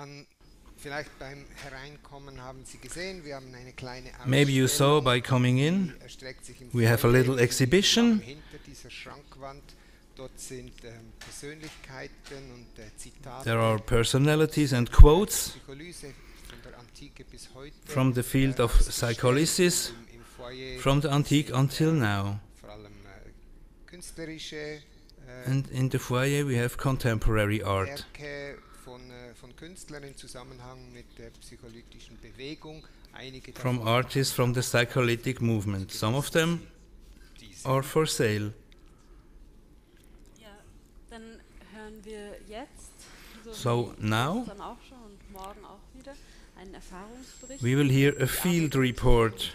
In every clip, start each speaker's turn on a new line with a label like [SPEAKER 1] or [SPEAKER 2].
[SPEAKER 1] Dann vielleicht beim Hereinkommen haben Sie gesehen, wir haben eine kleine
[SPEAKER 2] Maybe you saw by coming in,
[SPEAKER 1] die erstreckt sich im
[SPEAKER 2] we have a little exhibition.
[SPEAKER 1] hinter dieser Schrankwand. Dort sind ähm, Persönlichkeiten und äh, Zitate.
[SPEAKER 2] There are personalities and quotes
[SPEAKER 1] von der Antike bis heute.
[SPEAKER 2] from the field
[SPEAKER 1] äh,
[SPEAKER 2] of psycholysis,
[SPEAKER 1] Im, im Foyer
[SPEAKER 2] from the antique until now.
[SPEAKER 1] vor allem äh, künstlerische äh,
[SPEAKER 2] And in the foyer we have contemporary art.
[SPEAKER 1] Werke von, äh, von Künstlern im Zusammenhang mit der psycholytischen Bewegung. Einige
[SPEAKER 2] From artists from the psycholytic movement. Some of them are for sale.
[SPEAKER 3] Ja, dann hören wir jetzt, so,
[SPEAKER 2] So now
[SPEAKER 3] auch schon und auch einen
[SPEAKER 2] we will hear a field report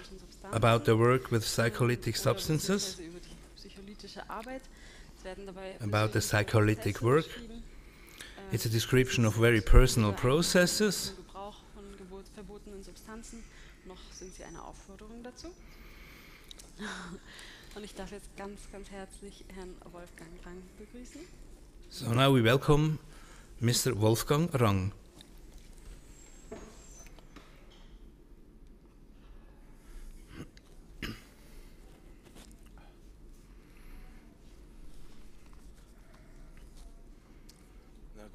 [SPEAKER 2] about the work with psycholytic substances.
[SPEAKER 3] beziehungsweise über die psycholytische Arbeit. Es werden dabei
[SPEAKER 2] About the
[SPEAKER 3] persönliche
[SPEAKER 2] psycholytic work. It's a description of very personal processes.
[SPEAKER 3] zum Gebrauch von gebot- verbotenen Substanzen, noch sind sie eine Aufforderung dazu. Und ich darf jetzt ganz, ganz herzlich Herrn Wolfgang Rang begrüßen.
[SPEAKER 2] So now we welcome Mr. Wolfgang Rang.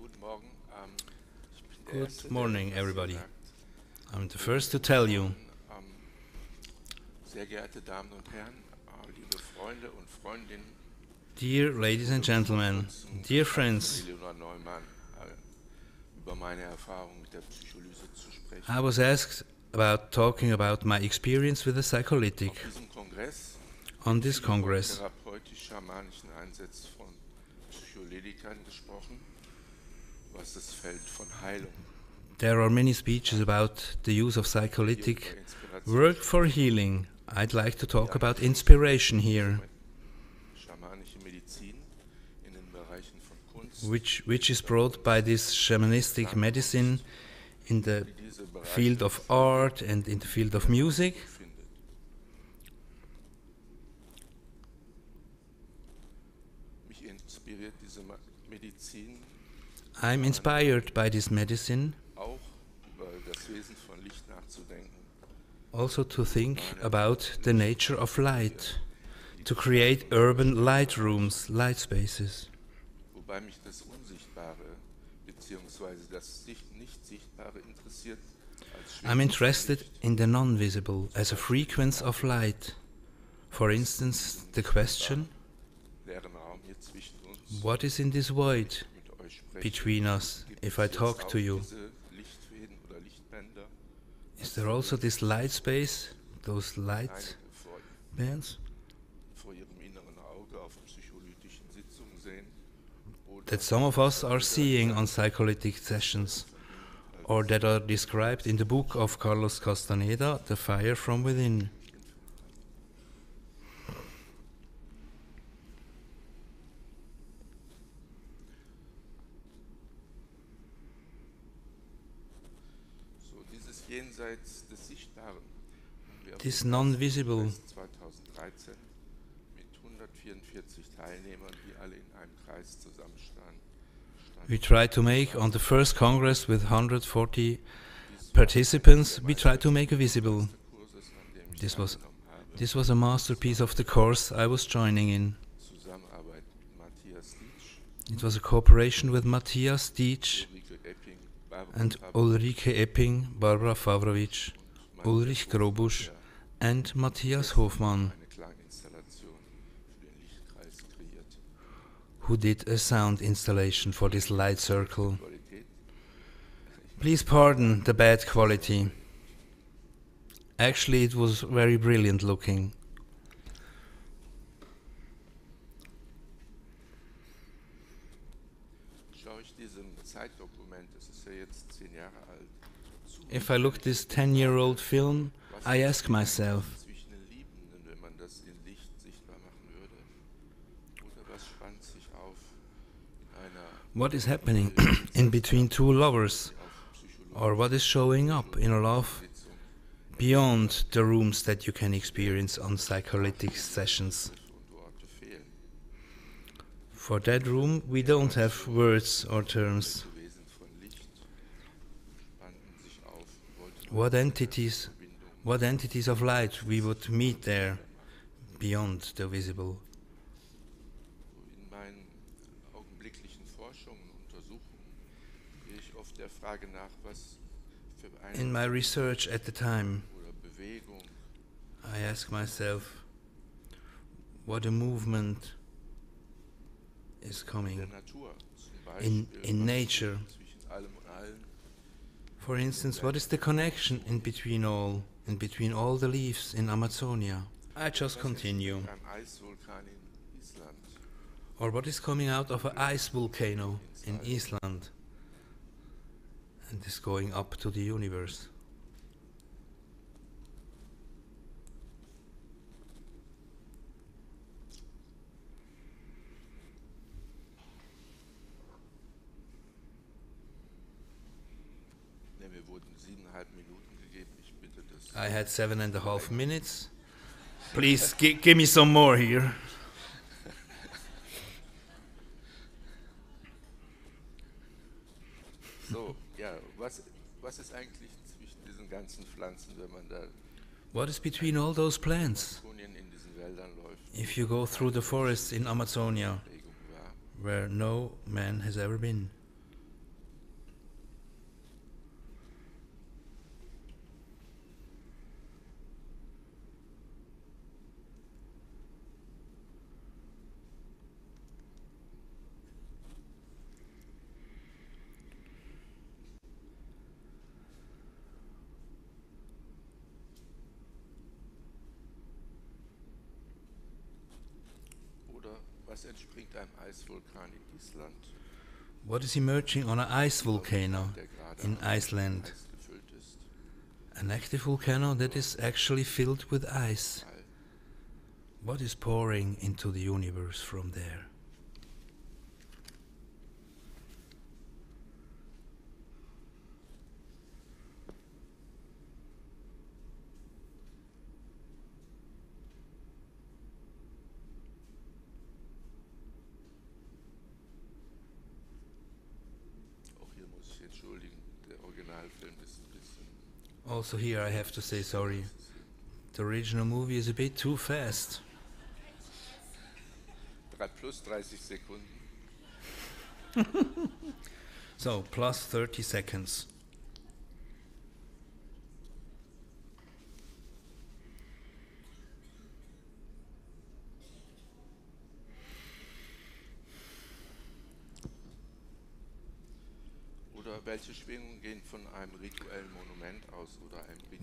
[SPEAKER 4] Ähm,
[SPEAKER 2] Good morning, everybody. I'm the first to tell you.
[SPEAKER 4] Ähm, sehr geehrte Damen und Herren, äh, liebe Freunde und Freundinnen,
[SPEAKER 2] Dear ladies and gentlemen, dear friends,
[SPEAKER 4] äh, über meine Erfahrung mit der Psycholyse zu sprechen.
[SPEAKER 2] I was asked about talking about my experience with the psycholytic
[SPEAKER 4] Auf diesem Kongress
[SPEAKER 2] on this congress.
[SPEAKER 4] Was das Feld von Heilung
[SPEAKER 2] There are many speeches about the use of psycholytic work for healing. I'd like to talk about inspiration here,
[SPEAKER 4] schamanische Medizin in den Bereichen von Kunst,
[SPEAKER 2] which, which is brought by this shamanistic medicine in the
[SPEAKER 4] die diese Bereiche
[SPEAKER 2] field of art and in the field of music. I'm inspired by this medicine
[SPEAKER 4] auch über das Wesen von Licht nachzudenken,
[SPEAKER 2] also to think about the nature of light, to create urban light rooms, light spaces.
[SPEAKER 4] wobei mich das Unsichtbare bzw. das Sicht nicht Sichtbare interessiert. Als
[SPEAKER 2] I'm interested in the non visible as a frequency of light. For instance, the question
[SPEAKER 4] leeren Raum hier zwischen uns
[SPEAKER 2] what is in this void
[SPEAKER 4] mit euch spreche.
[SPEAKER 2] Between us if I talk to you? Is there also this light space, those light bands that some of us are seeing on psycholytic sessions, or that are described in the book of Carlos Castaneda, The Fire from Within?
[SPEAKER 4] so dieses Jenseits des Sichtbaren. haben wir auf
[SPEAKER 2] This
[SPEAKER 4] dem
[SPEAKER 2] non-visible.
[SPEAKER 4] Fest 2013 mit 144 Teilnehmern, die alle in einem Kreis zusammenstanden.
[SPEAKER 2] We tried to make on the first Congress with 140 participants, we tried to make a visible.
[SPEAKER 4] Meister des Kurses, an dem ich
[SPEAKER 2] This was- This was a masterpiece of the course I was joining in.
[SPEAKER 4] Zusammenarbeit mit Matthias Dietsch,
[SPEAKER 2] It was a cooperation with Matthias Dietsch
[SPEAKER 4] Ulrike Epping, Barbara
[SPEAKER 2] and Ulrike Epping, Barbara Favrovich, Ulrich Grobusch and Matthias Hofmann, who did a sound installation for this light circle. Please pardon the bad quality. Actually, it was very brilliant looking. If I look this 10 year old film, I ask myself, what is happening in between two lovers, or what is showing up in a love beyond the rooms that you can experience on psycholytic sessions. For that room, we don't have words or terms.
[SPEAKER 4] Das Wesen von Licht
[SPEAKER 2] what entities, what entities of light we would meet there beyond the visible.
[SPEAKER 4] In meinen augenblicklichen Forschungen und Untersuchungen gehe ich oft der Frage nach, was für
[SPEAKER 2] In
[SPEAKER 4] eine
[SPEAKER 2] my research at the time, I ask myself what a movement is coming. In- in nature.
[SPEAKER 4] zwischen allem und allen,
[SPEAKER 2] For instance, what is the connection in between all, in between all the leaves in Amazonia? I just continue.
[SPEAKER 4] entsteht beim Eisvulkan in Island,
[SPEAKER 2] Or what is coming out of an ice volcano in Iceland and is going up to the universe? I had seven and a half minutes. Please gi- give me some more here.
[SPEAKER 4] So, ja, was, was ist eigentlich zwischen diesen ganzen Pflanzen, wenn man da
[SPEAKER 2] What is between all those plants?
[SPEAKER 4] Amazonien in diesen Wäldern läuft,
[SPEAKER 2] If you go through the forests in Amazonia,
[SPEAKER 4] Regung war?
[SPEAKER 2] where no man has ever been.
[SPEAKER 4] Entspringt einem Eisvulkan in Island,
[SPEAKER 2] What is emerging on an ice volcano in Iceland?
[SPEAKER 4] Eis gefüllt ist?
[SPEAKER 2] An active volcano that is actually filled with ice. What is pouring into the universe from there? Also, here I have to say sorry. The original movie is a bit too fast.
[SPEAKER 4] drei plus 30 Sekunden.
[SPEAKER 2] So, plus 30 seconds.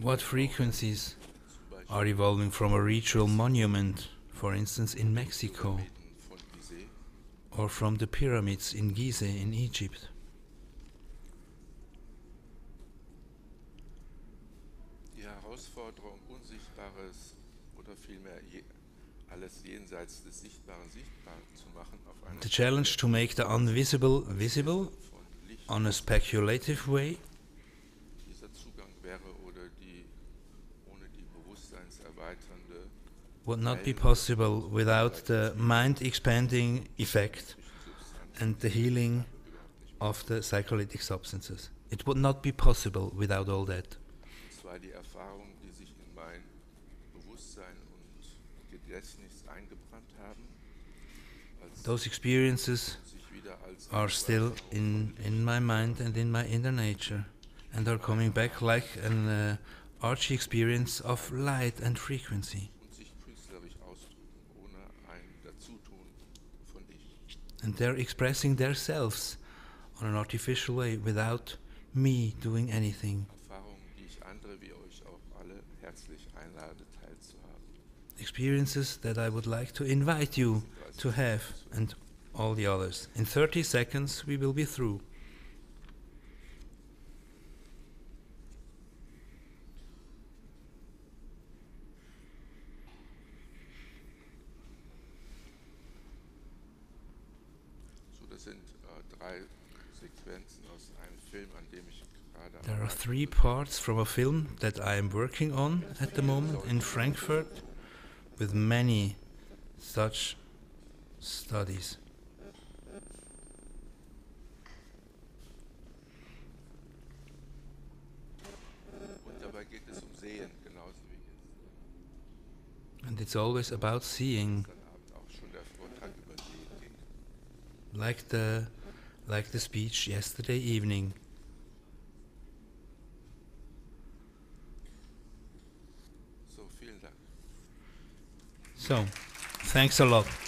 [SPEAKER 2] What frequencies are evolving from a ritual monument, for instance in Mexico,
[SPEAKER 4] Pyramiden von Gizeh.
[SPEAKER 2] or from the pyramids in Gizeh in Egypt?
[SPEAKER 4] Die Herausforderung, Unsichtbares oder vielmehr je, alles jenseits des Sichtbaren sichtbar zu machen auf eine
[SPEAKER 2] The challenge to make the invisible visible on a speculative way?
[SPEAKER 4] Dieser Zugang wäre oder die ohne die bewusstseinserweiternde
[SPEAKER 2] would not be possible without the mind expanding effect and the healing of the psycholytic substances. It would not be possible without all that.
[SPEAKER 4] Und zwar die Erfahrungen, die sich in mein Bewusstsein und Gedächtnis eingebrannt haben, als
[SPEAKER 2] Those experiences
[SPEAKER 4] sich wieder als
[SPEAKER 2] are still in, in my mind and in my inner nature and are coming back like an uh, archy experience of light and frequency. And they're expressing themselves on an artificial way without me doing anything. Experiences that I would like to invite you to have and all the others. In 30 seconds, we will be through.
[SPEAKER 4] So, das sind äh, drei Sequenzen aus einem Film, an dem ich gerade
[SPEAKER 2] There are three parts from a film that I am working on at the moment in Frankfurt with many such studies.
[SPEAKER 4] Und
[SPEAKER 2] And it's always about seeing, like the, like the speech yesterday evening. So, thanks a lot.